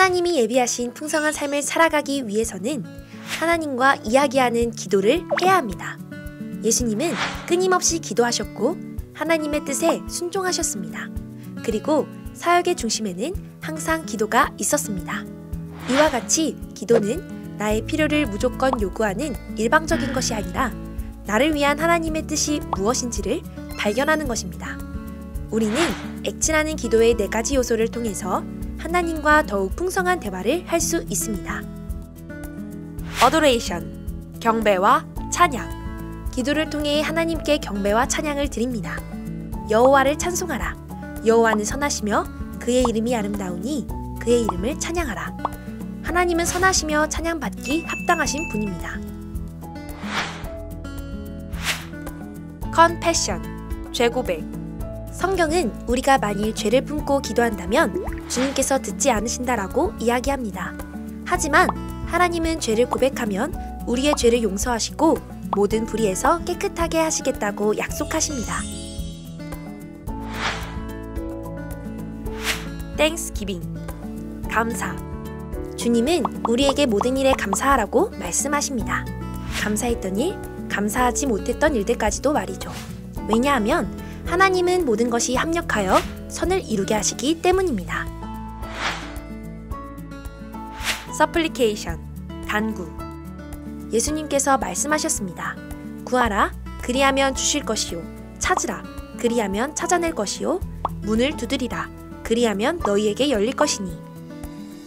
하나님이 예비하신 풍성한 삶을 살아가기 위해서는 하나님과 이야기하는 기도를 해야 합니다. 예수님은 끊임없이 기도하셨고 하나님의 뜻에 순종하셨습니다. 그리고 사역의 중심에는 항상 기도가 있었습니다. 이와 같이 기도는 나의 필요를 무조건 요구하는 일방적인 것이 아니라 나를 위한 하나님의 뜻이 무엇인지를 발견하는 것입니다. 우리는 ACTS라는 기도의 네 가지 요소를 통해서 하나님과 더욱 풍성한 대화를 할 수 있습니다. Adoration 경배와 찬양 기도를 통해 하나님께 경배와 찬양을 드립니다. 여호와를 찬송하라 여호와는 선하시며 그의 이름이 아름다우니 그의 이름을 찬양하라 하나님은 선하시며 찬양받기 합당하신 분입니다. Confession 죄고백 성경은 우리가 만일 죄를 품고 기도한다면 주님께서 듣지 않으신다라고 이야기합니다. 하지만 하나님은 죄를 고백하면 우리의 죄를 용서하시고 모든 불의에서 깨끗하게 하시겠다고 약속하십니다. Thanksgiving 감사 주님은 우리에게 모든 일에 감사하라고 말씀하십니다. 감사했던 일, 감사하지 못했던 일들까지도 말이죠. 왜냐하면 하나님은 모든 것이 합력하여 선을 이루게 하시기 때문입니다. 서플리케이션 간구 예수님께서 말씀하셨습니다. 구하라 그리하면 주실 것이요 찾으라 그리하면 찾아낼 것이요 문을 두드리라 그리하면 너희에게 열릴 것이니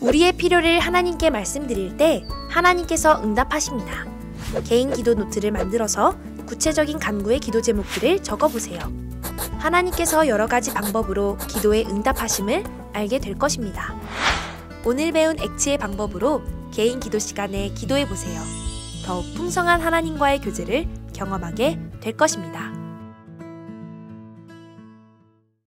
우리의 필요를 하나님께 말씀드릴 때 하나님께서 응답하십니다. 개인 기도 노트를 만들어서 구체적인 간구의 기도 제목들을 적어보세요. 하나님께서 여러 가지 방법으로 기도에 응답하심을 알게 될 것입니다. 오늘 배운 액치의 방법으로 개인 기도 시간에 기도해 보세요. 더욱 풍성한 하나님과의 교제를 경험하게 될 것입니다.